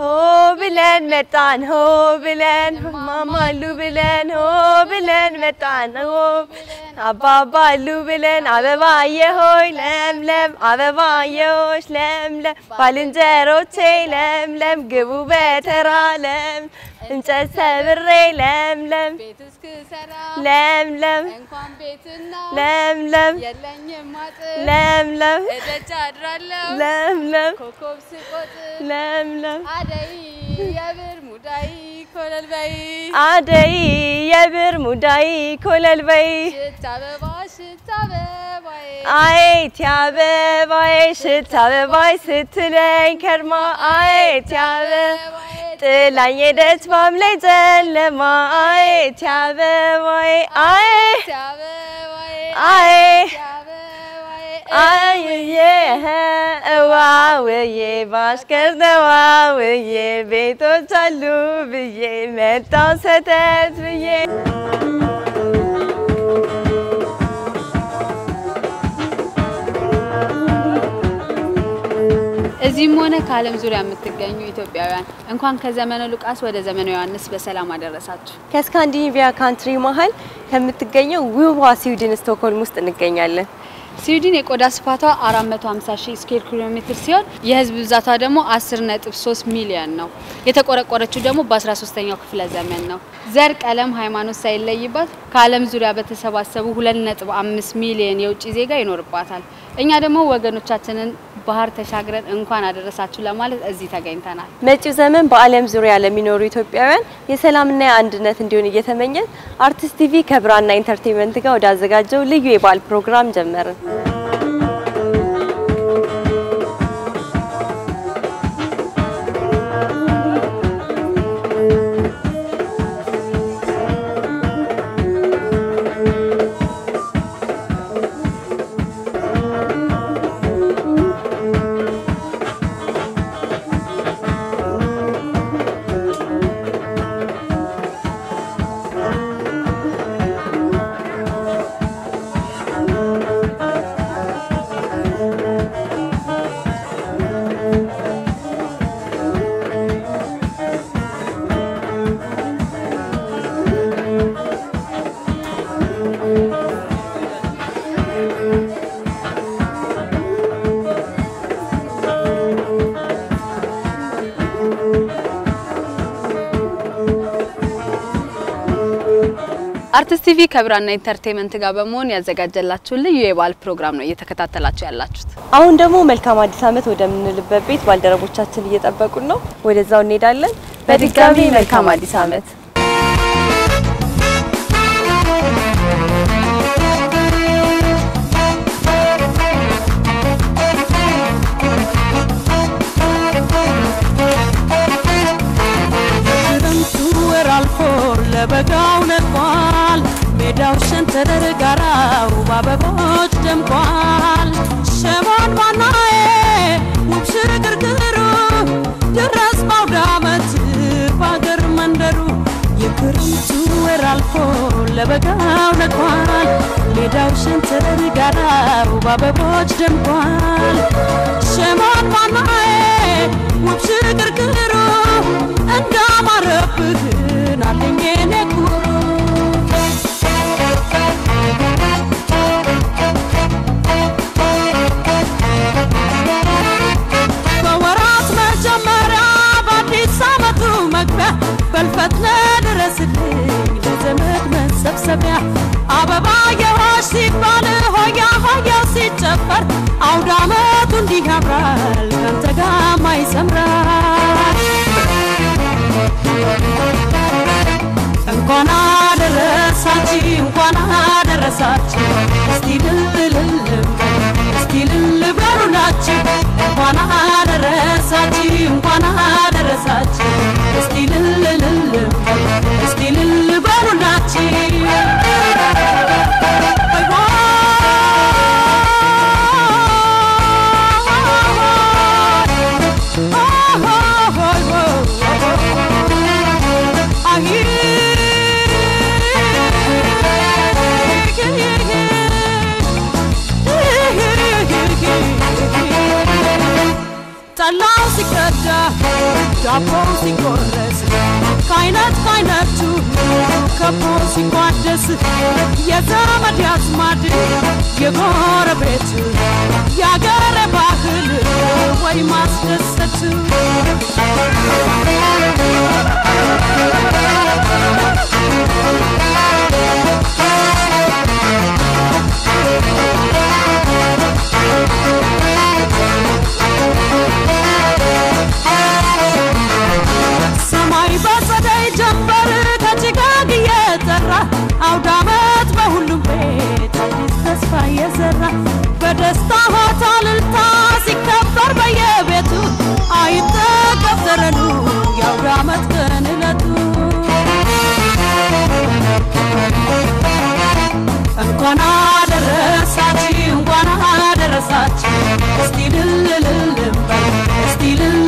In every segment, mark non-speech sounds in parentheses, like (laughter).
هو بلان متعن هو بلان ماما لو بلان هو بلان متعن هو بلان hoylen, aba ba lubelen, ave va ye hoy lem lem, ave va ye hoş lem lem, balincero çey lem lem, gıbu betera lem, ince sevirre lem lem, lem lem, lem lem, lem lem, lem. Lem, lem. Lem, Adeyi yebir mudayı kolel bey. Tabe başı tabe bay. Ay tabe bay şı tabe bay sitilen kerma ay tabe. Tilen yedet mamle cellema ay tabe bay ay. Tabe bay. Ay. Ay ye he wa we ye başkes de wa we ye be to çalu be ye metan setet be ye. Thank you. እዚህም ሆነ ከዓለም ዙሪያ የምትገኙ ኢትዮጵያውያን እንኳን ከዘመነ ሉቃስ ወደ ዘመነ ዮሐንስ በሰላም አደረሳችሁ። ከስካንዲኔቪያ country መሀል ከምትገኘው ውቧ ስዊድን ስቶክሆልም ውስጥ እንገኛለን። ስዊድን የቆዳ ስፋቷ 450 ሺህ ስኩዌር ኪሎ ሜትር ሲሆን የህዝብ ብዛቷ ደግሞ 10.3 ሚሊዮን ነው። የተቆረቆረችው ደግሞ በ13ኛው ክፍለ ዘመን ነው። ዘር፣ ቀለም፣ ሃይማኖት ሳይለይባት ከዓለም ዙሪያ በተሰባሰቡ 2.5 ሚሊዮን የውጭ ዜጋ ይኖርባታል። እኛ ደግሞ ወገኖቻችንን ባህር ተሻግረን እንኳን አደረሳችሁ ለማለት እዚህ ተገኝተናል። መጪው ዘመን በዓለም ዙሪያ ለሚኖሩ ኢትዮጵያውያን የሰላምና የአንድነት እንዲሆን እየተመኘን አርቲስት ቲቪ ከብራና ኢንተርቴንመንት ጋር ወዳዘጋጀው ልዩ የበዓል ፕሮግራም ጀመርን። አርቲስት ቲቪ ከብራና ኢንተርቴንመንት ጋር በመሆን ያዘጋጀላችሁን ልዩ የበዓል ፕሮግራም ነው እየተከታተላችሁ ያላችሁት። አሁን ደግሞ መልካም አዲስ ዓመት ወደምንልበት ቤት ባልደረቦቻችን እየጠበቁን ነው። ወደዛው እንሄዳለን። በድጋሚ መልካም አዲስ ዓመት። ክረምቱ ሸንተረር ጋራው በአበቦች ደምቋል። ሸማን ባናዬ ውብ ሽርግርግሩ ድረስ ባውደ ዓመት በአገር መንደሩ የክረምቱ ወር አልፎ ለበጋው ነጥቋል። ሜዳው ሸንተረር ጋራው በአበቦች ደምቋል። ሸማን ባናዬ ውብ ሽርግርግሩ እንዳማረብህን አለኝ የኔ ኩሩ ዓመቱ መግቢያ በልፈት ለድረስልኝ ለዘመድ መሰብሰቢያ አበባ የሆሽ ሲባል ሆያ ሆያው ሲጨፈር አውደ ዓመቱ እንዲህ ያምራል ካንተ ጋማ ይሰምራል እንኳን አደረሳችሁ እንኳን አደረሳችሁ። እስቲ ልልልም እስቲ ልል በሉላችሁ። እንኳን አደረሳችሁ እንኳን አደረሳችሁ እስቲ ሲቋደስ የዘመድ ያዝማድ የጎረቤት የአገር ባህል ወይ ማስደሰት ሰማይ እየጠራ አውደ ዓመት በሁሉም ቤት አዲስ ተስፋ እየዘራ በደስታ ሆታ እልልታ ሲከበር በየቤቱ አይጠገብ ዘረኑ የአውደ ዓመት ቀን ዕለቱ። እንኳን አደረሳችሁ እንኳን አደረሳችሁ። እስቲ ልልልልም እስቲ ልል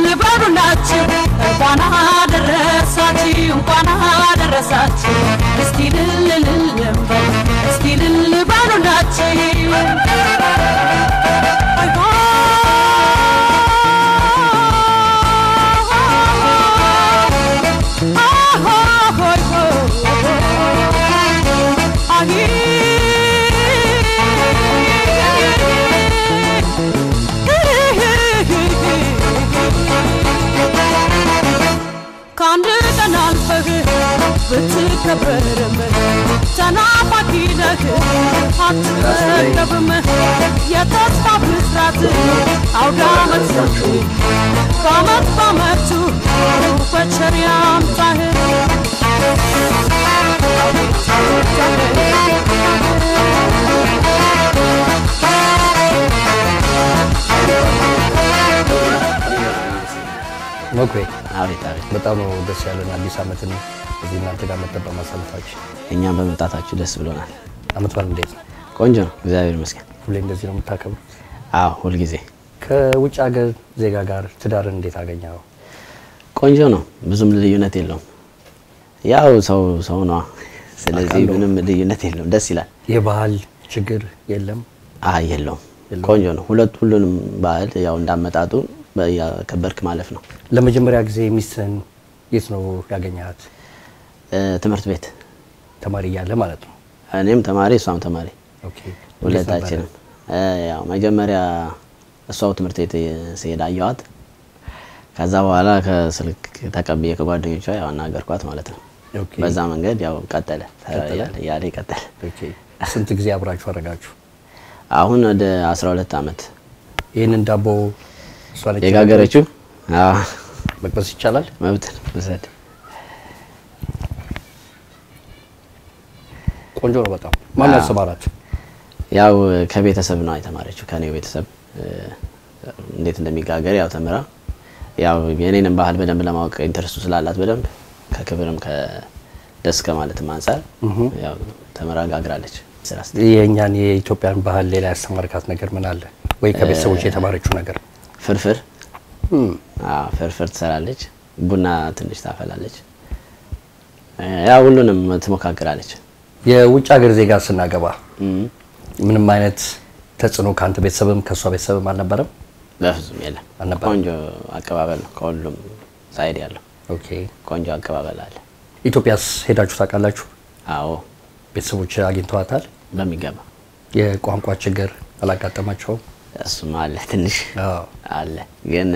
እንኳን አደረሳችሁ እንኳን አደረሳችሁ እስቲ ልልልልም በሉ እስቲ ልል በሉላችሁ ከአንድ ብትከበርም ተናፋቂ ነህ አትጠገብም የተስፋ ብስራት አውደ ዓመት በዓመት በዓመቱ በቸር ያምጣህ መኩሬ አቤት አቤት በጣም ነው ደስ ያለን አዲስ ዓመትን እዚህ እናንተ ጋር መጠን በማሳለፋችን። እኛም በመምጣታችሁ ደስ ብሎናል። ዓመት በዓል እንዴት ነው? ቆንጆ ነው፣ እግዚአብሔር ይመስገን። ሁሌ እንደዚህ ነው የምታከብሩት? አዎ ሁልጊዜ ከውጭ ሀገር ዜጋ ጋር ትዳርን እንዴት አገኘኸው? ቆንጆ ነው፣ ብዙም ልዩነት የለውም። ያው ሰው ሰው ነዋ። ስለዚህ ምንም ልዩነት የለውም፣ ደስ ይላል። የባህል ችግር የለም? አይ የለውም። ቆንጆ ነው። ሁለት ሁሉንም ባህል ያው እንዳመጣጡ ያከበርክ ማለፍ ነው። ለመጀመሪያ ጊዜ ሚስትህን የት ነው ያገኘሃት? ትምህርት ቤት ተማሪ እያለ ማለት ነው። እኔም ተማሪ እሷም ተማሪ ሁለታችንም ያው መጀመሪያ እሷው ትምህርት ቤት ስሄድ አየኋት። ከዛ በኋላ ከስልክ ተቀብዬ ከጓደኞቿ ያው አናገርኳት ማለት ነው። በዛ መንገድ ያው ቀጠለ? እያለ- okay። ስንት ጊዜ አብራችሁ አደረጋችሁ? አሁን ወደ 12 ዓመት ይህንን ዳቦ የጋገረችው አዎ፣ መቅመስ ይቻላል? መብት ውሰድ። ቆንጆ ነው በጣም። ማን አዎ። ያስተማራት? ያው ከቤተሰብ ነው የተማረችው ከኔው ቤተሰብ እንዴት እንደሚጋገር ያው ተምራ ያው የኔንም ባህል በደንብ ለማወቅ interest ኡ ስላላት በደንብ ከክብርም ከደስ ከማለትም አንጻር ያው ተምራ ጋግራለች። የእኛን የኢትዮጵያን ባህል ሌላ ያስተማርካት ነገር ምን አለ? ወይ ከቤተሰቦች የተማረችው ነገር? ፍርፍር ፍርፍር ትሰራለች፣ ቡና ትንሽ ታፈላለች፣ ያው ሁሉንም ትሞካክራለች። የውጭ ሀገር ዜጋ ስናገባ ምንም አይነት ተጽዕኖ ከአንተ ቤተሰብም ከእሷ ቤተሰብም አልነበረም? በፍጹም የለም።? ቆንጆ አቀባበል ነው ከሁሉም side ያለው okay። ቆንጆ አቀባበል አለ። ኢትዮጵያስ ሄዳችሁ ታውቃላችሁ? አዎ ቤተሰቦች አግኝተዋታል? በሚገባ የቋንቋ ችግር አላጋጠማቸውም? እሱም አለ ትንሽ አለ ግን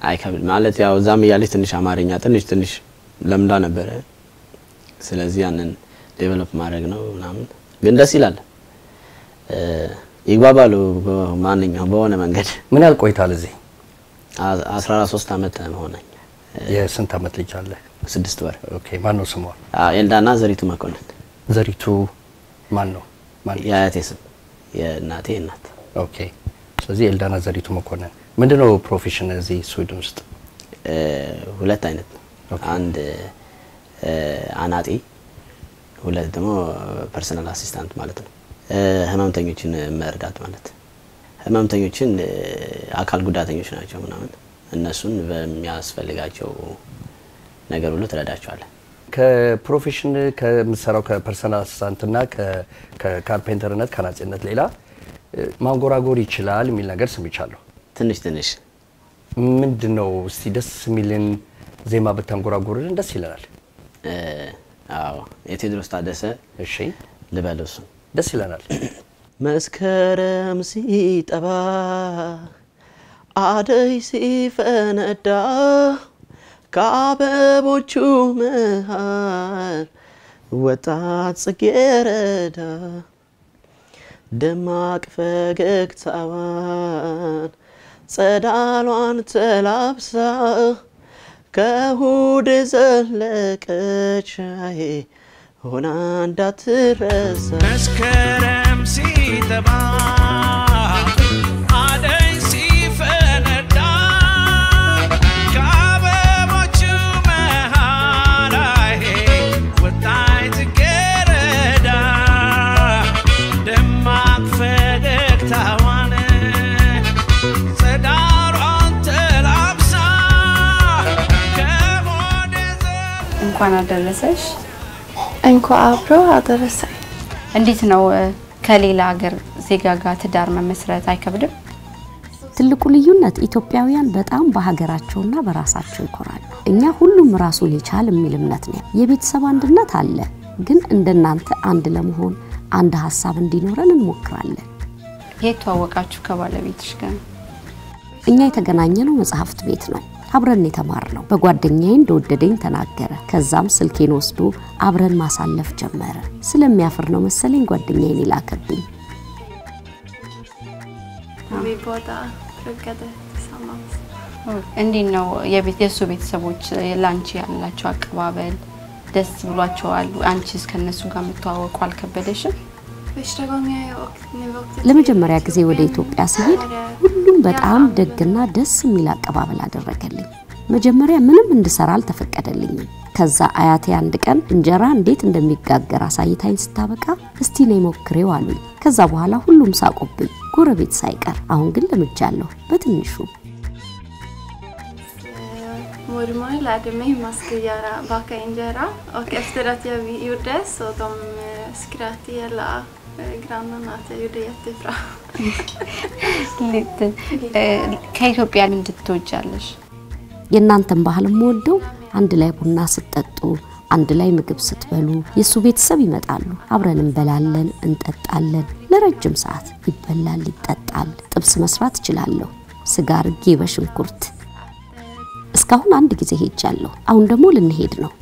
አይከብድ ማለት ያው እዛም እያለች ትንሽ አማርኛ ትንሽ ትንሽ ለምዳ ነበረ። ስለዚህ ያንን develop ማድረግ ነው ምናምን ግን ደስ ይላል። ይግባባሉ በማንኛውም በሆነ መንገድ ምን ያህል ቆይታል እዚህ? አ- 13 ዓመት መሰለኝ የስንት ዓመት ልጅ አለ? ስድስት ወር okay። ማን ነው ስሟ? ኤልዳና ዘሪቱ መኮንን ዘሪቱ ማን ነው? የአያቴ ስም የእናቴ እናት okay። ስለዚህ ኤልዳና ዘሪቱ መኮንን ምንድነው profession እዚህ ስዊድን ውስጥ? ሁለት አይነት ነው። አንድ እ፣ አናጢ፣ ሁለት ደግሞ personal assistant ማለት ነው። ህመምተኞችን መርዳት ማለት ህመምተኞችን አካል ጉዳተኞች ናቸው ምናምን እነሱን በሚያስፈልጋቸው ነገር ሁሉ ትረዳቸዋለህ። ከ profession ከምትሰራው ከ personal assistant ና ከ carpenter ነት ከአናጺነት ሌላ ማንጎራጎር ይችላል የሚል ነገር ሰምቻለሁ። ትንሽ ትንሽ ምንድን ነው እስቲ ደስ የሚልን ዜማ ብታንጎራጉርልን ደስ ይለናል። አዎ የቴዎድሮስ ታደሰ እሺ ልበለው እሱ ደስ ይለናል። (clears throat) መስከረም ሲጠባ አደይ ሲፈነዳ ከአበቦቹ መሃል ወጣት ጽጌረዳ ደማቅ ፈገግታዋን ጸዳሏን ተላብሳ ከሁድ ዘለቀች አይ ሆና እንዳትረሳ። መስከረም ሲጠባ እንኳን አደረሰሽ። እንኳ አብሮ አደረሰኝ። እንዴት ነው ከሌላ ሀገር ዜጋ ጋር ትዳር መመስረት አይከብድም? ትልቁ ልዩነት ኢትዮጵያውያን በጣም በሀገራቸውና በራሳቸው ይኮራሉ። እኛ ሁሉም ራሱን ይቻል የሚል እምነት ነው። የቤተሰብ አንድነት አለ፣ ግን እንደናንተ አንድ ለመሆን አንድ ሀሳብ እንዲኖረን እንሞክራለን። የት ተዋወቃችሁ ከባለቤትሽ ጋር? እኛ የተገናኘነው መጽሐፍት ቤት ነው። አብረን የተማርነው በጓደኛዬ እንደወደደኝ ተናገረ። ከዛም ስልኬን ወስዶ አብረን ማሳለፍ ጀመረ። ስለሚያፍር ነው መሰለኝ ጓደኛዬን tillsammans. እንዴት ነው የእሱ ቤተሰቦች ላንቺ ያላቸው አቀባበል? ደስ ብሏቸዋል? አንቺስ ከነሱ ጋር የምተዋወቁ አልከበደሽም? ለመጀመሪያ ጊዜ ወደ ኢትዮጵያ ስሄድ ሁሉም በጣም ደግና ደስ የሚል አቀባበል አደረገልኝ። መጀመሪያ ምንም እንድሰራ አልተፈቀደልኝም። ከዛ አያቴ አንድ ቀን እንጀራ እንዴት እንደሚጋገር አሳይታኝ ስታበቃ እስቲ ነይ ሞክሬው አሉኝ። ከዛ በኋላ ሁሉም ሳቁብኝ፣ ጎረቤት ሳይቀር። አሁን ግን ለምጃለሁ በትንሹ። Eh, Gjorde jättebra. ሊት- እ፣ ከኢትዮጵያ ምንድን ትወጃለሽ? የእናንተን ባህል የምወደው አንድ ላይ ቡና ስትጠጡ፣ አንድ ላይ ምግብ ስትበሉ፣ የእሱ ቤተሰብ ይመጣሉ፣ አብረን እንበላለን፣ እንጠጣለን። ለረጅም ሰዓት ይበላል፣ ይጠጣል። ጥብስ መስራት እችላለሁ፣ ስጋ አርጌ በሽንኩርት። እስካሁን አንድ ጊዜ ሄጃለሁ። አሁን ደግሞ ልንሄድ ነው።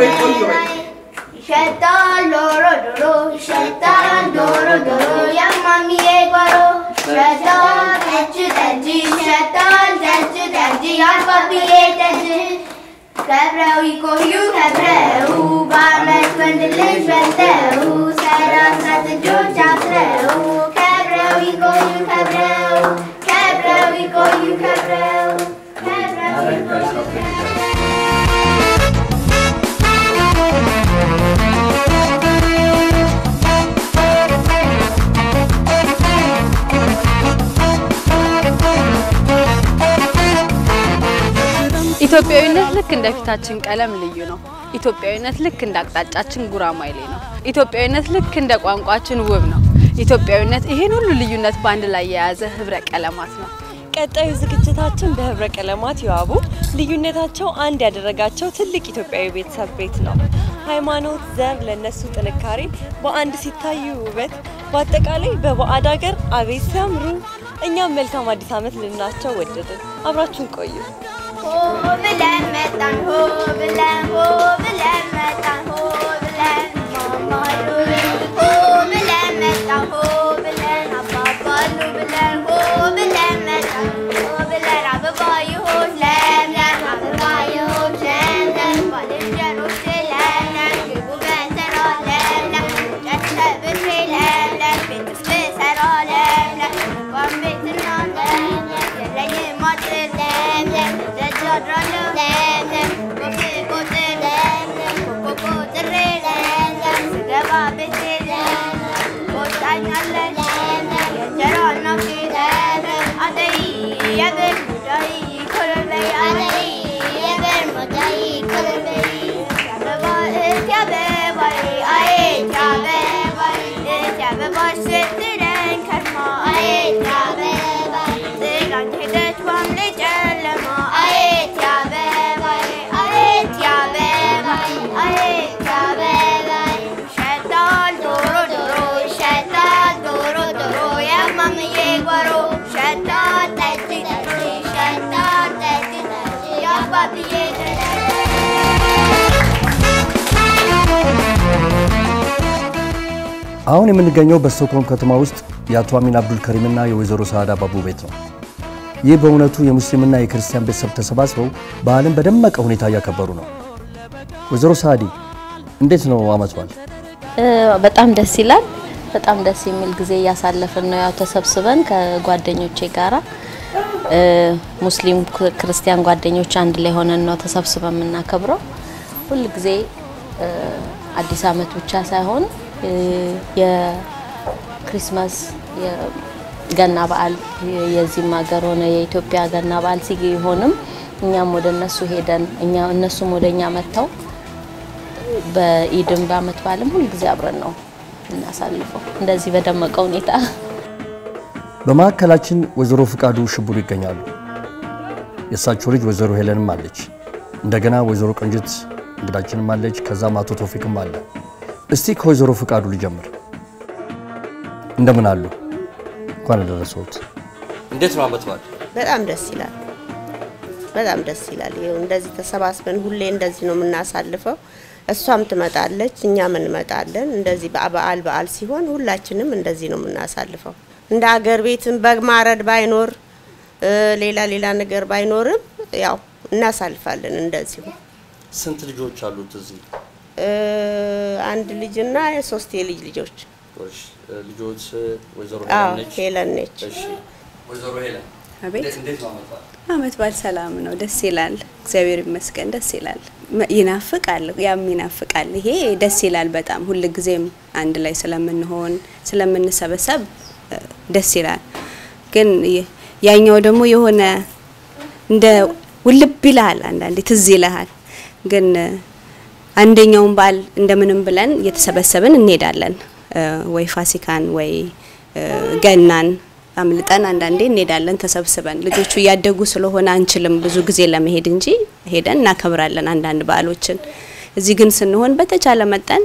grateful you are. Shaitan doro doro, shaitan doro doro, ya mami ek baro. Shaitan tachu tachu, shaitan tachu tachu, ya papi ek tachu. Kabrau iko yu kabrau, ba mes kwendele shwenteu, sara sat jo chatreu. Kabrau iko yu kabrau, kabrau iko yu kabrau, kabrau iko yu kabrau. ኢትዮጵያዊነት ልክ እንደ ፊታችን ቀለም ልዩ ነው። ኢትዮጵያዊነት ልክ እንደ አቅጣጫችን ጉራማይሌ ነው። ኢትዮጵያዊነት ልክ እንደ ቋንቋችን ውብ ነው። ኢትዮጵያዊነት ይሄን ሁሉ ልዩነት በአንድ ላይ የያዘ ህብረ ቀለማት ነው። ቀጣዩ ዝግጅታችን በህብረ ቀለማት የዋቡ ልዩነታቸው አንድ ያደረጋቸው ትልቅ ኢትዮጵያዊ ቤተሰብ ቤት ነው። ሃይማኖት፣ ዘር ለነሱ ጥንካሬ፣ በአንድ ሲታዩ ውበት፣ በአጠቃላይ በባዕድ ሀገር አቤት ሲያምሩ እኛም መልካም አዲስ ዓመት ልናቸው ወደድን። አብራችሁን ቆዩ። Hovelen, Mettan, Hovelen, Hovelen, Mettan, Hovelen Yeah. አሁን የምንገኘው በስቶክሆልም ከተማ ውስጥ የአቶ አሚን አብዱል ከሪምና የወይዘሮ ሰዓዳ ባቡ ቤት ነው። ይህ በእውነቱ የሙስሊምና የክርስቲያን ቤተሰብ ተሰባስበው በዓልን በደመቀ ሁኔታ እያከበሩ ነው። ወይዘሮ ሰዓዲ እንዴት ነው አመት በዓል? በጣም ደስ ይላል። በጣም ደስ የሚል ጊዜ እያሳለፍን ነው። ያው ተሰብስበን ከጓደኞቼ ጋራ ሙስሊም ክርስቲያን ጓደኞች አንድ ላይ ሆነን ነው ተሰብስበን የምናከብረው። ሁል ጊዜ አዲስ አመት ብቻ ሳይሆን የክሪስማስ የገና በዓል የዚህም ሀገር ሆነ የኢትዮጵያ ገና በዓል ሲሆንም እኛም ወደ እነሱ ሄደን እኛ እነሱም ወደ እኛ መጥተው በኢድም በአመት በዓልም ሁልጊዜ አብረን ነው እናሳልፈው እንደዚህ በደመቀ ሁኔታ። በማዕከላችን ወይዘሮ ፍቃዱ ሽቡር ይገኛሉ። የእሳቸው ልጅ ወይዘሮ ሄለንም አለች። እንደገና ወይዘሮ ቆንጅት እንግዳችንም አለች። ከዛም አቶ ቶፊቅም አለ። እስቲ ከወይዘሮ ፍቃዱ ልጀምር። እንደምን አሉ? እንኳን አደረሰዎት። እንዴት ነው አመት በዓል? በጣም ደስ ይላል። በጣም ደስ ይላል። ይኸው እንደዚህ ተሰባስበን ሁሌ እንደዚህ ነው የምናሳልፈው። እሷም ትመጣለች፣ እኛም እንመጣለን። እንደዚህ በዓል በዓል ሲሆን ሁላችንም እንደዚህ ነው የምናሳልፈው። እንደ አገር ቤትም በግ ማረድ ባይኖር ሌላ ሌላ ነገር ባይኖርም ያው እናሳልፋለን እንደዚሁ። ስንት ልጆች አሉት እዚህ? አንድ ልጅና ሶስት የልጅ ልጆች። ልጆች ወይዘሮ አዎ ሄለን ነች። እሺ ወይዘሮ ሄለን አቤት እንዴት ነው አመት በዓል? ሰላም ነው፣ ደስ ይላል። እግዚአብሔር ይመስገን ደስ ይላል። ይናፍቃል፣ ያም ይናፍቃል። ይሄ ደስ ይላል በጣም ሁል ጊዜም አንድ ላይ ስለምንሆን ስለምንሰበሰብ ደስ ይላል። ግን ያኛው ደግሞ የሆነ እንደ ውልብ ይልሃል፣ አንዳንዴ ትዝ ይልሃል። ግን አንደኛውን በዓል እንደምንም ብለን እየተሰበሰብን እንሄዳለን ወይ ፋሲካን ወይ ገናን አምልጠን አንዳንዴ እንሄዳለን ተሰብስበን። ልጆቹ እያደጉ ስለሆነ አንችልም ብዙ ጊዜ ለመሄድ እንጂ ሄደን እናከብራለን አንዳንድ በዓሎችን። እዚህ ግን ስንሆን በተቻለ መጠን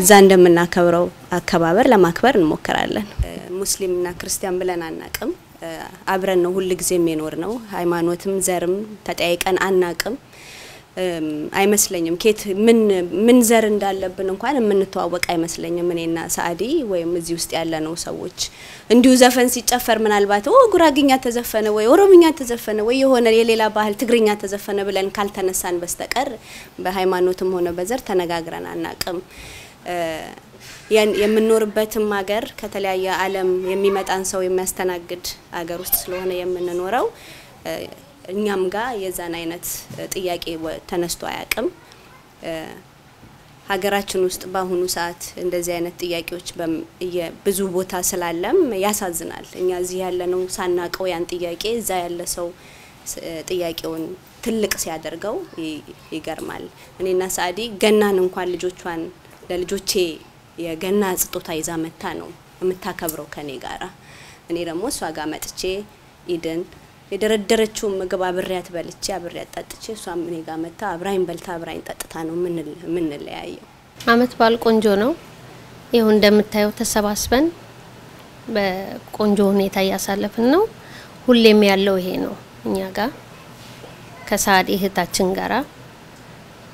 እዛ እንደምናከብረው አከባበር ለማክበር እንሞክራለን። ሙስሊምና ክርስቲያን ብለን አናቅም። አብረን ነው ሁል ጊዜም የኖር ነው። ሃይማኖትም ዘርም ተጠያይቀን አናቅም። አይመስለኝም ኬት ምን ምን ዘር እንዳለብን እንኳን የምንተዋወቅ አይመስለኝም። እኔና ሰአዲ ወይም እዚህ ውስጥ ያለነው ሰዎች እንዲሁ ዘፈን ሲጨፈር ምናልባት ኦ ጉራግኛ ተዘፈነ ወይ ኦሮምኛ ተዘፈነ ወይ የሆነ የሌላ ባህል ትግርኛ ተዘፈነ ብለን ካልተነሳን በስተቀር በሃይማኖትም ሆነ በዘር ተነጋግረን አናቅም። የምንኖርበትም ሀገር ከተለያየ ዓለም የሚመጣን ሰው የሚያስተናግድ ሀገር ውስጥ ስለሆነ የምንኖረው እኛም ጋር የዛን አይነት ጥያቄ ተነስቶ አያውቅም። ሀገራችን ውስጥ በአሁኑ ሰዓት እንደዚህ አይነት ጥያቄዎች ብዙ ቦታ ስላለም ያሳዝናል። እኛ እዚህ ያለነው ሳናቀው ያን ጥያቄ እዛ ያለ ሰው ጥያቄውን ትልቅ ሲያደርገው ይገርማል። እኔና ሰአዲ ገናን እንኳን ልጆቿን ለልጆቼ የገና ስጦታ ይዛ መታ ነው የምታከብረው ከኔ ጋራ። እኔ ደግሞ እሷ ጋር መጥቼ ኢድን የደረደረችውን ምግብ አብሬያት በልቼ አብሬያት ጠጥቼ እሷም እኔ ጋር መታ አብራኝ በልታ አብራኝ ጠጥታ ነው የምንለያየው። አመት በዓል ቆንጆ ነው። ይኸው እንደምታየው ተሰባስበን በቆንጆ ሁኔታ እያሳለፍን ነው። ሁሌም ያለው ይሄ ነው እኛ ጋር ከሳዲ እህታችን ጋራ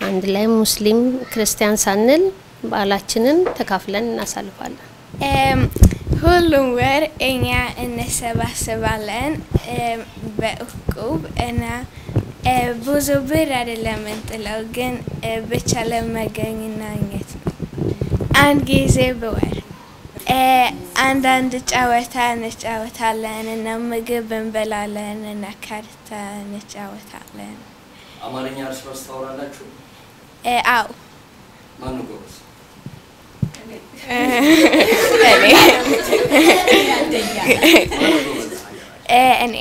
አንድ ላይ ሙስሊም ክርስቲያን ሳንል በዓላችንን ተካፍለን እናሳልፋለን። ሁሉም ወር እኛ እንሰባሰባለን ehm, በእቁብ እና ብዙ ብር አይደለም እንጥለው ግን ብቻ ለመገናኘት ነው። አንድ ጊዜ በወር አንዳንድ ጨዋታ እንጫወታለን እና ምግብ እንበላለን እና ካርታ እንጫወታለን። አማርኛ እርስ በርስ ታወራላችሁ? አዎ ማነው ጎበዝ? እኔ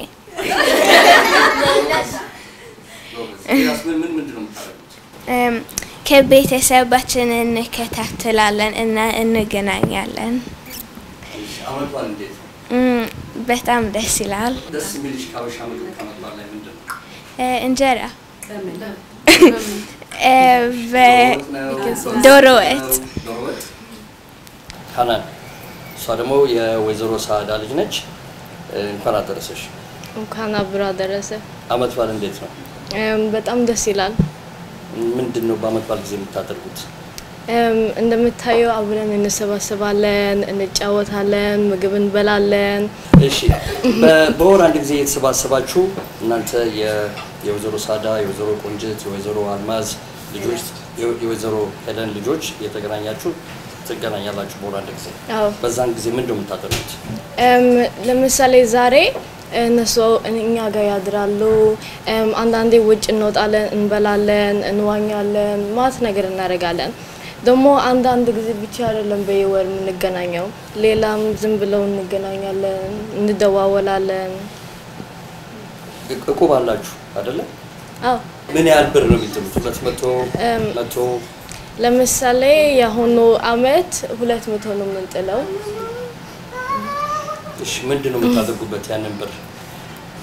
ከቤተሰባችን እንከታተላለን እና እንገናኛለን። በጣም ደስ ይላል። እንጀራ ዶሮ ወጥ። ሀናን እሷ ደግሞ የወይዘሮ ሳዕዳ ልጅ ነች። እንኳን አደረሰሽ። እንኳን አብሮ አደረሰ። አመት በዓል እንዴት ነው? በጣም ደስ ይላል። ምንድን ነው በአመት በዓል ጊዜ የምታደርጉት? እንደምታየው አብረን እንሰባሰባለን፣ እንጫወታለን፣ ምግብ እንበላለን። እሺ በወር አንድ ጊዜ የተሰባሰባችሁ እናንተ የወይዘሮ ሳዳ፣ የወይዘሮ ቆንጅት፣ የወይዘሮ አልማዝ ልጆች፣ የወይዘሮ ሄለን ልጆች የተገናኛችሁ ትገናኛላችሁ አንድ ጊዜ። በዛን ጊዜ ምንድን ነው የምታደርጉት? ለምሳሌ ዛሬ እነሱ እኛ ጋር ያድራሉ። አንዳንዴ ውጭ እንወጣለን፣ እንበላለን፣ እንዋኛለን፣ ማት ነገር እናደርጋለን። ደግሞ አንዳንድ ጊዜ ብቻ አይደለም በየወር የምንገናኘው፣ ሌላም ዝም ብለው እንገናኛለን፣ እንደዋወላለን። እቁብ አላችሁ አይደለ? አዎ ምን ያህል ብር ነው የሚጥሉት? ሁለት መቶ መቶ ለምሳሌ የአሁኑ አመት ሁለት መቶ ነው የምንጥለው። እሺ ምንድን ነው የምታደርጉበት ያንን ብር?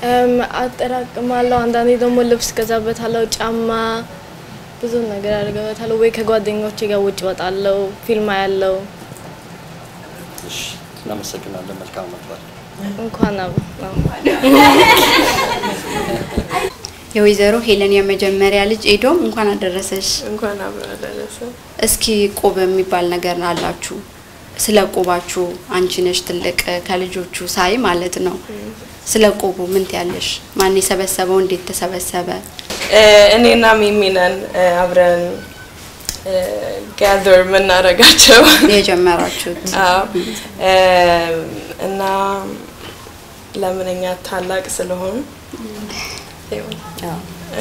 እም፣ አጠራቅማለሁ። አንዳንዴ ደግሞ ልብስ ገዛበታለሁ፣ ጫማ፣ ብዙ ነገር አድርገበታለሁ። ወይ ከጓደኞቼ ጋር ውጭ ወጣለሁ፣ ፊልም ያለው እሺ እናመሰግናለን። መልካም በዓል። እንኳን አብ- አዎ። (laughs) የወይዘሮ ሄለን የመጀመሪያ ልጅ ኤዶም እንኳን አደረሰሽ። እንኳን አብሮ አደረሰ። እስኪ ቆብ የሚባል ነገር አላችሁ። ስለ ቆባችሁ አንቺ ነሽ ትልቅ ከልጆቹ ሳይ ማለት ነው። ስለ ቆቡ ምን ትያለሽ? ማን የሰበሰበው? እንዴት ተሰበሰበ? እኔና ሚሚ ነን እ፣ አብረን ጋዘር የምናደርጋቸው (laughs) የጀመራችሁት? እና ለምን እኛ ታላቅ ስለሆን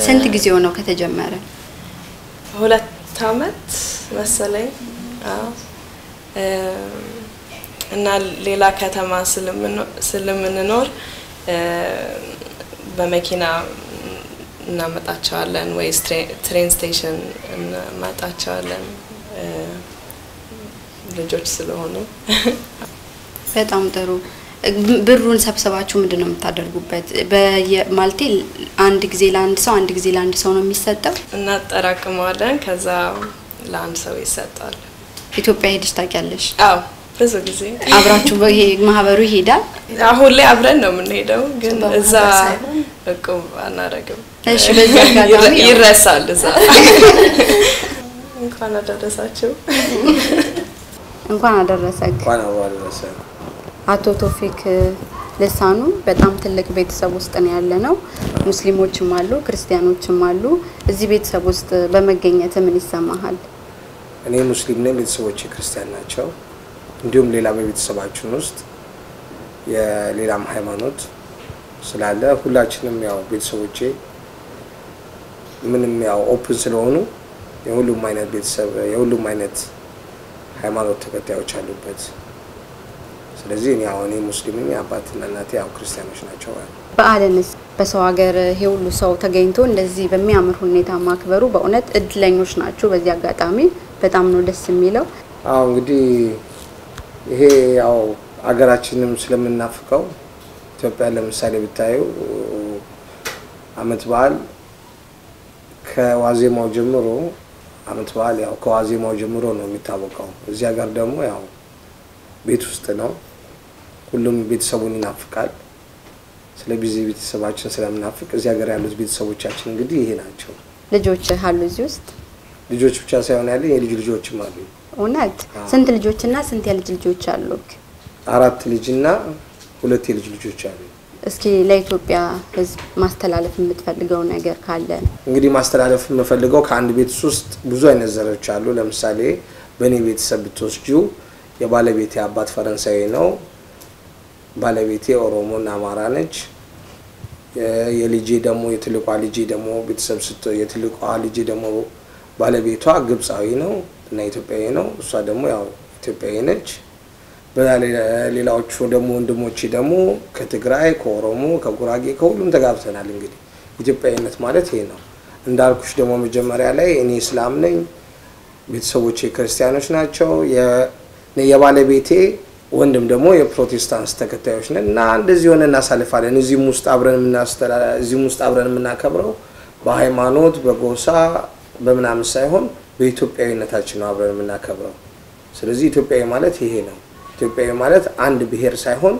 ስንት ጊዜ ሆነው ከተጀመረ? ሁለት አመት መሰለኝ። እና ሌላ ከተማ ስለምንኖር በመኪና እናመጣቸዋለን ወይ train station እናመጣቸዋለን ልጆች ስለሆኑ በጣም ጥሩ። ብሩን ሰብስባችሁ ምንድን ነው የምታደርጉበት? በየ- ማለቴ አንድ ጊዜ ለአንድ ሰው አንድ ጊዜ ለአንድ ሰው ነው የሚሰጠው? እናጠራቅመዋለን። ከዛ ለአንድ ሰው ይሰጣል። ኢትዮጵያ ሄደሽ ታውቂያለሽ? አዎ ብዙ ጊዜ አብራችሁ ይሄ ማህበሩ ይሄዳል? አሁን ላይ አብረን ነው የምንሄደው፣ ግን እዛ? እቁብ አናረግም። እሺ፣ በዚህ አጋጣሚ ይረሳል እዛ። (laughs) እንኳን አደረሳችሁ። እንኳን አደረሰህ። እንኳን አብሮ አደረሰ። አቶ ቶፊክ ልሳኑ በጣም ትልቅ ቤተሰብ ውስጥ ነው ያለ ነው። ሙስሊሞችም አሉ፣ ክርስቲያኖችም አሉ። እዚህ ቤተሰብ ውስጥ በመገኘት ምን ይሰማሃል? እኔ ሙስሊም ነኝ፣ ቤተሰቦቼ ክርስቲያን ናቸው። እንዲሁም ሌላ በቤተሰባችን ውስጥ የሌላም ሃይማኖት ስላለ ሁላችንም ያው ቤተሰቦቼ ምንም ያው open ስለሆኑ የሁሉም አይነት ቤተሰብ የሁሉም አይነት ሃይማኖት ተከታዮች አሉበት። ስለዚህ እኔ አሁን ሙስሊም ነኝ፣ አባትና እናቴ ያው ክርስቲያኖች ናቸው በዓልንስ በሰው ሀገር ይሄ ሁሉ ሰው ተገኝቶ እንደዚህ በሚያምር ሁኔታ ማክበሩ በእውነት እድለኞች ናቸው። በዚህ አጋጣሚ በጣም ነው ደስ የሚለው። አዎ እንግዲህ ይሄ ያው አገራችንም ስለምናፍቀው ኢትዮጵያ ለምሳሌ ብታዩ አመት በዓል ከዋዜማው ጀምሮ አመት በዓል ያው ከዋዜማው ጀምሮ ነው የሚታወቀው። እዚህ ሀገር ደግሞ ያው ቤት ውስጥ ነው ሁሉም ቤተሰቡን ይናፍቃል። ስለ ጊዜ ቤተሰባችን ስለምናፍቅ እዚህ ሀገር ያሉት ቤተሰቦቻችን እንግዲህ ይሄ ናቸው። ልጆች አሉ እዚህ ውስጥ ልጆች ብቻ ሳይሆን ያለ የልጅ ልጆችም አሉ። እውነት? ስንት ልጆችና ስንት የልጅ ልጆች አሉ? አራት ልጅና ሁለት የልጅ ልጆች አሉ። እስኪ ለኢትዮጵያ ሕዝብ ማስተላለፍ የምትፈልገው ነገር ካለ እንግዲህ ማስተላለፍ የምፈልገው ከአንድ ቤተሰብ ውስጥ ብዙ አይነት ዘሮች አሉ። ለምሳሌ በእኔ ቤተሰብ ብትወስጂው የባለቤቴ አባት ፈረንሳዊ ነው። ባለቤቴ ኦሮሞና አማራ ነች። የልጄ ደግሞ የትልቋ ልጄ ደግሞ ቤተሰብ ስት የትልቋ ልጄ ደግሞ ባለቤቷ ግብፃዊ ነው እና ኢትዮጵያዊ ነው። እሷ ደግሞ ያው ኢትዮጵያዊ ነች። በሌላዎቹ ደግሞ ወንድሞቼ ደግሞ ከትግራይ፣ ከኦሮሞ፣ ከጉራጌ ከሁሉም ተጋብተናል። እንግዲህ ኢትዮጵያዊነት ማለት ይሄ ነው። እንዳልኩሽ ደግሞ መጀመሪያ ላይ እኔ እስላም ነኝ፣ ቤተሰቦቼ ክርስቲያኖች ናቸው። የባለቤቴ ወንድም ደግሞ የፕሮቴስታንት ተከታዮች ነን እና እንደዚህ ሆነ እናሳልፋለን። እዚህም ውስጥ አብረን እዚህም ውስጥ አብረን የምናከብረው በሃይማኖት በጎሳ በምናምን ሳይሆን በኢትዮጵያዊነታችን ነው አብረን የምናከብረው። ስለዚህ ኢትዮጵያዊ ማለት ይሄ ነው። ኢትዮጵያዊ ማለት አንድ ብሔር ሳይሆን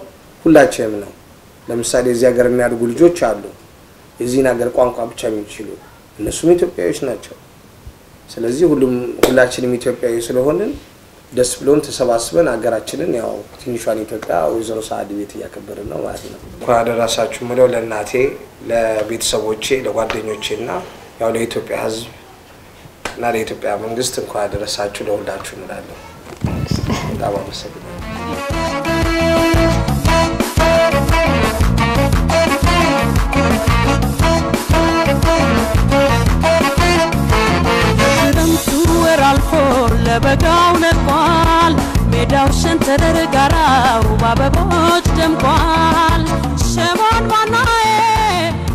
ሁላችንም ነው። ለምሳሌ እዚህ ሀገር የሚያድጉ ልጆች አሉ፣ የዚህን ሀገር ቋንቋ ብቻ የሚችሉ እነሱም ኢትዮጵያዊዎች ናቸው። ስለዚህ ሁሉም ሁላችንም ኢትዮጵያዊ ስለሆንን ደስ ብሎን ተሰባስበን ሀገራችንን ያው ትንሿን ኢትዮጵያ ወይዘሮ ሰዓዲ ቤት እያከበርን ነው ማለት ነው። እንኳን አደረሳችሁ ምለው ለእናቴ፣ ለቤተሰቦቼ፣ ለጓደኞቼ እና ያው ለኢትዮጵያ ሕዝብ እና ለኢትዮጵያ መንግስት እንኳን አደረሳችሁ ለሁላችሁ እንላለሁ። በጣም አመሰግናለሁ። ለበጋው ነቋል። ሜዳው ሸንተረር ጋራው በአበቦች ደምቋል። ሸማን ባናዬ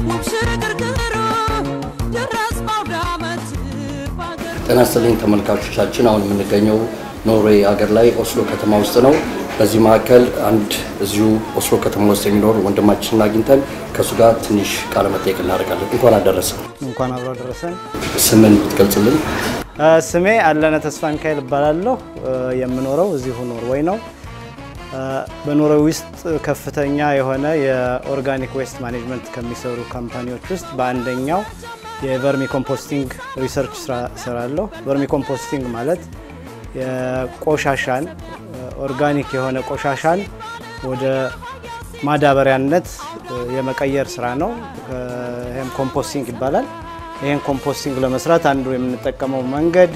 ውብ ሽርግርግሩ ድረስ ባውደ ዓመት ጤና ይስጥልኝ ተመልካቾቻችን፣ አሁን የምንገኘው ኖርዌይ ሀገር ላይ ኦስሎ ከተማ ውስጥ ነው። በዚህ መካከል አንድ እዚሁ ኦስሎ ከተማ ውስጥ የሚኖር ወንድማችንን አግኝተን ከእሱ ጋር ትንሽ ቃለ መጠየቅ እናደርጋለን። እንኳን አደረሰ። እንኳን አብሮ ደረሰን። ስምህን ብትገልጽልን? ስሜ አለነ ተስፋ ሚካኤል እባላለሁ። የምኖረው እዚሁ ኖርዌይ ነው። በኖርዌይ ውስጥ ከፍተኛ የሆነ የ organic waste management ከሚሰሩ company ዎች ውስጥ በአንደኛው የ vermicomposting research ስራ እሰራለሁ። vermicomposting ማለት የቆሻሻን organic የሆነ ቆሻሻን ወደ ማዳበሪያነት የመቀየር ስራ ነው። ይህም composting ይባላል። ይህን composting ለመስራት አንዱ የምንጠቀመው መንገድ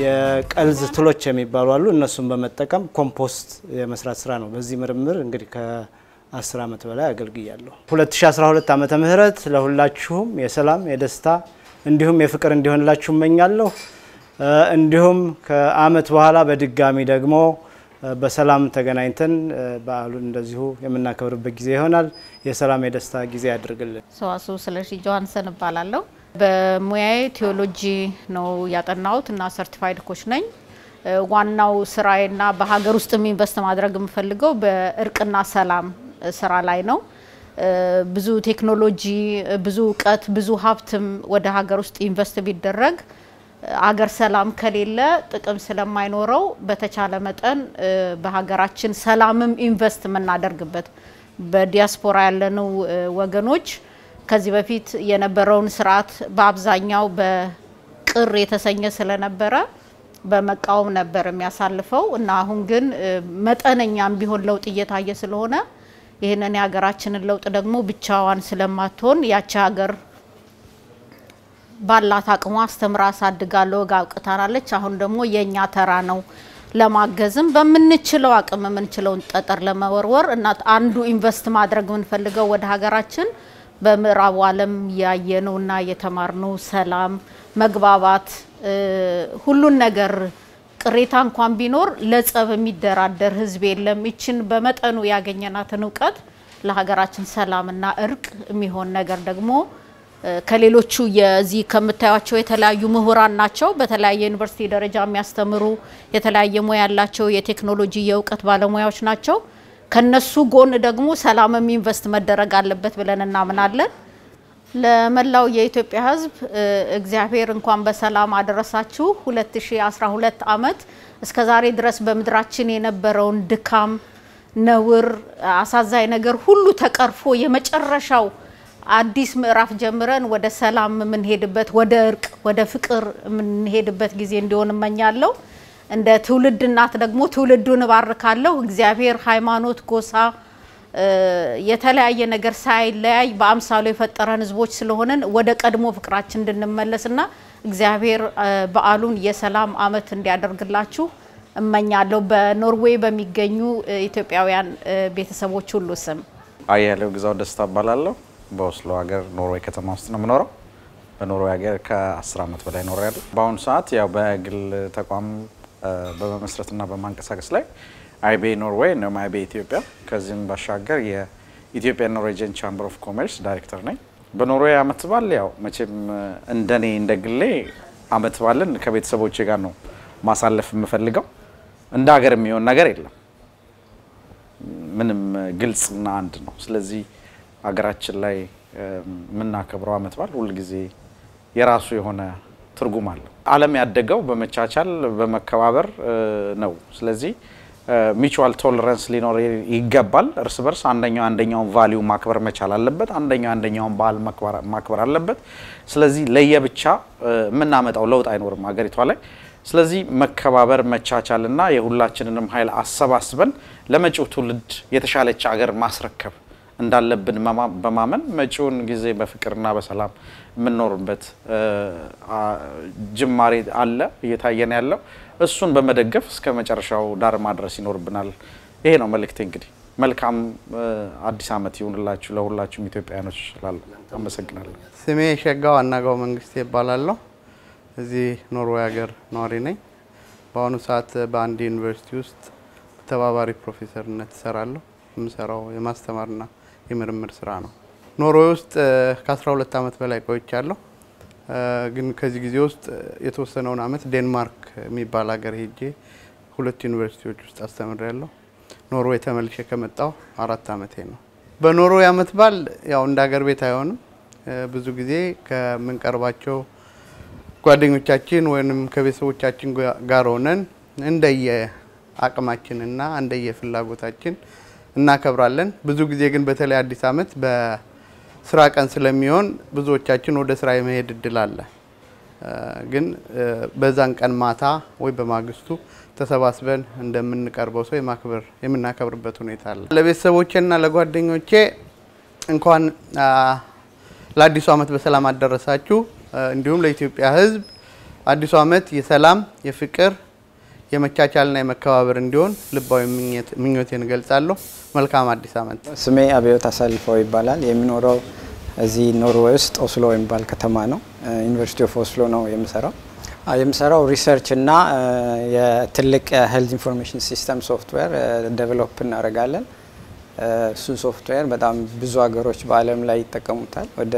የቀልዝ ትሎች የሚባሉ አሉ። እነሱን በመጠቀም ኮምፖስት የመስራት ስራ ነው። በዚህ ምርምር እንግዲህ ከ10 ዓመት በላይ አገልግያለሁ። 2012 ዓመተ ምህረት ለሁላችሁም የሰላም የደስታ እንዲሁም የፍቅር እንዲሆንላችሁ እመኛለሁ። እንዲሁም ከአመት በኋላ በድጋሚ ደግሞ በሰላም ተገናኝተን በዓሉን እንደዚሁ የምናከብርበት ጊዜ ይሆናል። የሰላም የደስታ ጊዜ ያድርግልን። ሰዋስው ስለሺ ጆሀንሰን እባላለሁ። በሙያዬ ቴዎሎጂ ነው ያጠናሁት እና certified coach ነኝ። ዋናው ስራዬና በሀገር ውስጥም invest ማድረግ የምፈልገው በእርቅና ሰላም ስራ ላይ ነው። ብዙ ቴክኖሎጂ፣ ብዙ እውቀት፣ ብዙ ሀብትም ወደ ሀገር ውስጥ invest ቢደረግ አገር ሰላም ከሌለ ጥቅም ስለማይኖረው በተቻለ መጠን በሀገራችን ሰላምም invest የምናደርግበት በዲያስፖራ ያለነው ወገኖች ከዚህ በፊት የነበረውን ስርዓት በአብዛኛው በቅር የተሰኘ ስለነበረ በመቃወም ነበር የሚያሳልፈው እና አሁን ግን መጠነኛም ቢሆን ለውጥ እየታየ ስለሆነ ይህንን የሀገራችንን ለውጥ ደግሞ ብቻዋን ስለማትሆን ያቺ ሀገር ባላት አቅሟ አስተምራ አሳድጋ ለወግ አብቅታናለች። አሁን ደግሞ የእኛ ተራ ነው ለማገዝም በምንችለው አቅም የምንችለውን ጠጠር ለመወርወር እና አንዱ ኢንቨስት ማድረግ የምንፈልገው ወደ ሀገራችን በምዕራቡ ዓለም ያየነውና የተማርነው ሰላም፣ መግባባት፣ ሁሉን ነገር ቅሬታ እንኳን ቢኖር ለጸብ የሚደራደር ህዝብ የለም። ይችን በመጠኑ ያገኘናትን እውቀት ለሀገራችን ሰላምና እርቅ የሚሆን ነገር ደግሞ ከሌሎቹ የዚህ ከምታዩቸው የተለያዩ ምሁራን ናቸው። በተለያየ ዩኒቨርሲቲ ደረጃ የሚያስተምሩ የተለያየ ሙያ ያላቸው የቴክኖሎጂ የእውቀት ባለሙያዎች ናቸው። ከነሱ ጎን ደግሞ ሰላምም ኢንቨስት መደረግ አለበት ብለን እናምናለን። ለመላው የኢትዮጵያ ሕዝብ እግዚአብሔር እንኳን በሰላም አደረሳችሁ። 2012 ዓመት እስከ ዛሬ ድረስ በምድራችን የነበረውን ድካም ነውር፣ አሳዛኝ ነገር ሁሉ ተቀርፎ የመጨረሻው አዲስ ምዕራፍ ጀምረን ወደ ሰላም የምንሄድበት ወደ እርቅ፣ ወደ ፍቅር የምንሄድበት ጊዜ እንዲሆን እመኛለሁ። እንደ ትውልድ እናት ደግሞ ትውልዱን እባርካለሁ። እግዚአብሔር ሃይማኖት፣ ጎሳ የተለያየ ነገር ሳይለያይ በአምሳሉ የፈጠረን ህዝቦች ስለሆነን ወደ ቀድሞ ፍቅራችን እንድንመለስና እግዚአብሔር በዓሉን የሰላም ዓመት እንዲያደርግላችሁ እመኛለሁ። በኖርዌይ በሚገኙ ኢትዮጵያውያን ቤተሰቦች ሁሉ ስም አያሌው ግዛው ደስታ እባላለሁ። በኦስሎ ሀገር ኖርዌይ ከተማ ውስጥ ነው የምኖረው። በኖርዌይ ሀገር ከ10 ዓመት በላይ ኖሬያለሁ። በአሁኑ ሰዓት ያው በግል ተቋም በመመስረትና በማንቀሳቀስ ላይ አይቤ ኖርዌይ ነው አይቤ ኢትዮጵያ። ከዚህም ባሻገር የኢትዮጵያ Norwegian Chamber of Commerce ዳይሬክተር ነኝ። በኖርዌይ አመት በዓል ያው መቼም እንደኔ እንደ ግሌ አመት በዓልን ከቤተሰቦቼ ጋር ነው ማሳለፍ የምፈልገው። እንደ ሀገር የሚሆን ነገር የለም። ምንም ግልጽና አንድ ነው። ስለዚህ ሀገራችን ላይ የምናከብረው አመት በዓል ሁልጊዜ የራሱ የሆነ ትርጉም አለው። ዓለም ያደገው በመቻቻል በመከባበር ነው። ስለዚህ mutual tolerance ሊኖር ይገባል። እርስ በርስ አንደኛው አንደኛውን value ማክበር መቻል አለበት። አንደኛው አንደኛውን ባህል ማክበር አለበት። ስለዚህ ለየብቻ የምናመጣው ለውጥ አይኖርም ሀገሪቷ ላይ። ስለዚህ መከባበር መቻቻልና የሁላችንንም ኃይል አሰባስበን ለመጪው ትውልድ የተሻለች ሀገር ማስረከብ እንዳለብን በማመን መጪውን ጊዜ በፍቅርና በሰላም የምንኖርበት ጅማሬ አለ እየታየን ያለው እሱን በመደገፍ እስከ መጨረሻው ዳር ማድረስ ይኖርብናል። ይሄ ነው መልእክቴ። እንግዲህ መልካም አዲስ ዓመት ይሁንላችሁ ለሁላችሁም ኢትዮጵያውያኖች እላለሁ። አመሰግናለሁ። ስሜ ሸጋው አናጋው መንግስቴ ይባላለሁ። እዚህ ኖርዌይ ሀገር ነዋሪ ነኝ። በአሁኑ ሰዓት በአንድ ዩኒቨርሲቲ ውስጥ ተባባሪ ፕሮፌሰርነት እሰራለሁ። የምሰራው የማስተማርና የምርምር ስራ ነው። ኖርዌይ ውስጥ ከ12 ዓመት በላይ ቆይቻለሁ። ግን ከዚህ ጊዜ ውስጥ የተወሰነውን አመት ዴንማርክ የሚባል ሀገር ሄጄ ሁለት ዩኒቨርሲቲዎች ውስጥ አስተምሬያለሁ። ኖርዌይ ተመልሼ ከመጣሁ አራት አመቴ ነው። በኖርዌይ አመት በዓል ያው እንደ ሀገር ቤት አይሆንም። ብዙ ጊዜ ከምንቀርባቸው ጓደኞቻችን ወይም ከቤተሰቦቻችን ጋር ሆነን እንደየ አቅማችንና እንደየ ፍላጎታችን እናከብራለን። ብዙ ጊዜ ግን በተለይ አዲስ አመት በስራ ቀን ስለሚሆን ብዙዎቻችን ወደ ስራ የመሄድ እድል አለ። ግን በዛን ቀን ማታ ወይ በማግስቱ ተሰባስበን እንደምንቀርበው ሰው የማክበር የምናከብርበት ሁኔታ አለ። ለቤተሰቦቼና ለጓደኞቼ እንኳን ለአዲሱ አመት በሰላም አደረሳችሁ። እንዲሁም ለኢትዮጵያ ሕዝብ አዲሱ አመት የሰላም፣ የፍቅር፣ የመቻቻልና የመከባበር እንዲሆን ልባዊ ምኞቴን እገልጻለሁ። መልካም አዲስ አመት። ስሜ አብዮት አሳልፈው ይባላል። የምኖረው እዚህ ኖርዌይ ውስጥ ኦስሎ የሚባል ከተማ ነው። University of Oslo ነው የምሰራው። የምሰራው research እና የትልቅ health information system software develop እናደርጋለን። እሱን ሶፍትዌር በጣም ብዙ ሀገሮች በዓለም ላይ ይጠቀሙታል። ወደ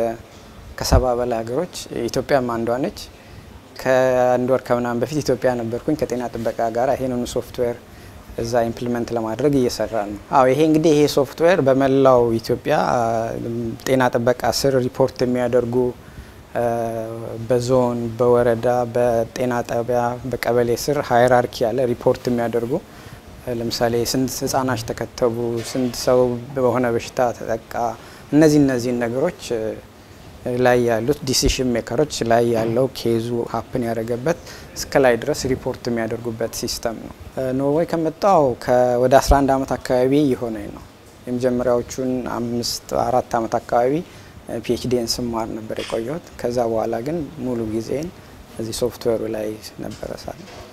ከሰባ በላይ ሀገሮች ኢትዮጵያም አንዷ ነች። ከአንድ ወር ከምናምን በፊት ኢትዮጵያ ነበርኩኝ ከጤና ጥበቃ ጋር ይሄንኑ ሶፍትዌር እዛ implement ለማድረግ እየሰራ ነው። አዎ ይሄ እንግዲህ ይሄ ሶፍትዌር በመላው ኢትዮጵያ ጤና ጥበቃ ስር ሪፖርት የሚያደርጉ በዞን፣ በወረዳ፣ በጤና ጣቢያ፣ በቀበሌ ስር hierarchy ያለ ሪፖርት የሚያደርጉ ለምሳሌ ስንት ህጻናት ተከተቡ፣ ስንት ሰው በሆነ በሽታ ተጠቃ፣ እነዚህ እነዚህን ነገሮች ላይ ያሉት decision maker ኦች ላይ ያለው case ኡ happen ያደረገበት እስከ ላይ ድረስ ሪፖርት የሚያደርጉበት system ነው። ኖርዌይ ከመጣሁ ወደ 11 ዓመት አካባቢ የሆነኝ ነው። የመጀመሪያዎቹን አምስት አራት ዓመት አካባቢ PhD ን ስማር ነበር የቆየሁት። ከዛ በኋላ ግን ሙሉ ጊዜን እዚህ ሶፍትዌሩ ላይ ነበረ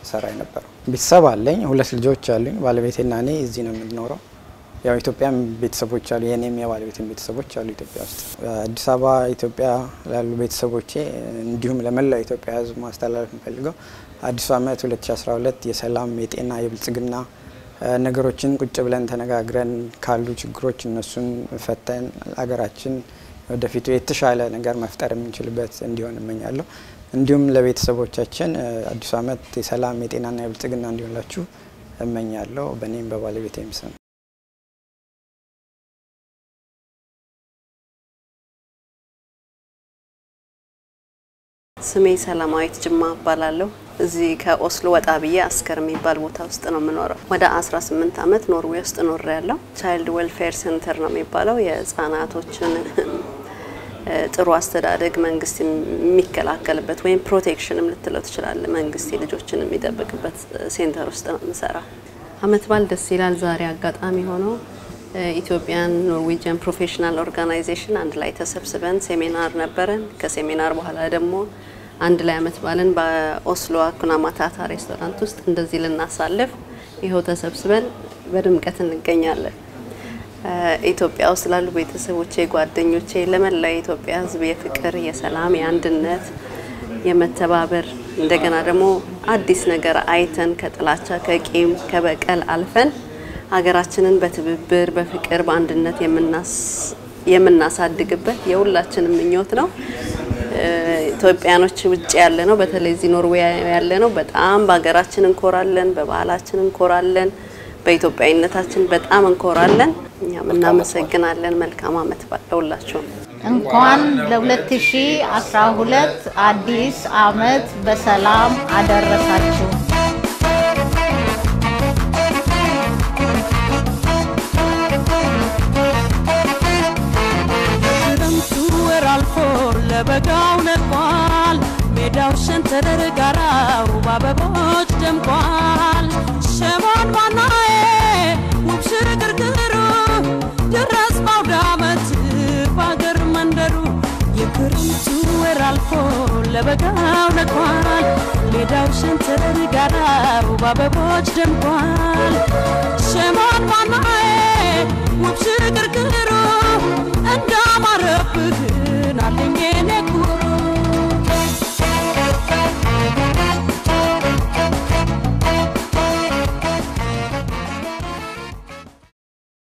ሰራ የነበረው። ቤተሰብ አለኝ፣ ሁለት ልጆች አሉኝ። ባለቤቴና እኔ እዚህ ነው የምንኖረው። ያው ኢትዮጵያም ቤተሰቦች አሉ፣ የኔም የባለቤትን ቤተሰቦች አሉ ኢትዮጵያ ውስጥ። አዲስ አበባ ኢትዮጵያ ላሉ ቤተሰቦቼ እንዲሁም ለመላው ኢትዮጵያ ሕዝብ ማስተላለፍ የምፈልገው አዲሱ ዓመት 2012 የሰላም የጤና የብልጽግና ነገሮችን ቁጭ ብለን ተነጋግረን ካሉ ችግሮች እነሱን ፈተን ሀገራችን ወደፊቱ የተሻለ ነገር መፍጠር የምንችልበት እንዲሆን እመኛለሁ። እንዲሁም ለቤተሰቦቻችን አዲሱ ዓመት የሰላም የጤናና የብልጽግና እንዲሆንላችሁ እመኛለሁ። በእኔም በባለቤቴም ስም ስሜ ሰላማዊት ጅማ እባላለሁ። እዚህ ከኦስሎ ወጣ ብዬ አስከር የሚባል ቦታ ውስጥ ነው የምኖረው። ወደ 18 ዓመት ኖርዌይ ውስጥ ኖር ያለው child welfare center ነው የሚባለው የህፃናቶችን (laughs) ጥሩ አስተዳደግ መንግስት የሚከላከልበት ወይም protection ም ልትለው ትችላለ። መንግስት የልጆችን የሚጠብቅበት center ውስጥ ነው የምሰራ። አመት በዓል ደስ ይላል። ዛሬ አጋጣሚ ሆኖ Ethiopian Norwegian Professional Organization አንድ ላይ ተሰብስበን ሴሚናር ነበረን። ከሴሚናር በኋላ ደግሞ አንድ ላይ አመት በዓልን በኦስሎ አኩና ማታታ ሬስቶራንት ውስጥ እንደዚህ ልናሳልፍ ይኸው ተሰብስበን በድምቀት እንገኛለን። ኢትዮጵያ ውስጥ ላሉ ቤተሰቦቼ፣ ጓደኞቼ፣ ለመላ የኢትዮጵያ ሕዝብ የፍቅር፣ የሰላም፣ የአንድነት፣ የመተባበር እንደገና ደግሞ አዲስ ነገር አይተን ከጥላቻ ከቂም ከበቀል አልፈን ሀገራችንን በትብብር በፍቅር በአንድነት የምናሳድግበት የሁላችንም ምኞት ነው። ኢትዮጵያኖች ውጭ ያለ ነው፣ በተለይ እዚህ ኖርዌይ ያለ ነው። በጣም በሀገራችን እንኮራለን፣ በባህላችን እንኮራለን፣ በኢትዮጵያዊነታችን በጣም እንኮራለን። እኛም እናመሰግናለን። መልካም አመት ለሁላችሁም። እንኳን ለ2012 አዲስ አመት በሰላም አደረሳችሁ። ሐረር ጋራው በአበቦች ደምቋል። ሸማን ባናዬ ውብ ሽርግርግሩ ድረስ ባውደ ዓመት በአገር መንደሩ የክረምቱ ወር አልፎ ለበጋው ነግሯል። ሜዳው ሸንተረር ጋራው በአበቦች ደምቋል። ሸማን ባናዬ ውብ ሽርግርግሩ እንዳማረብህ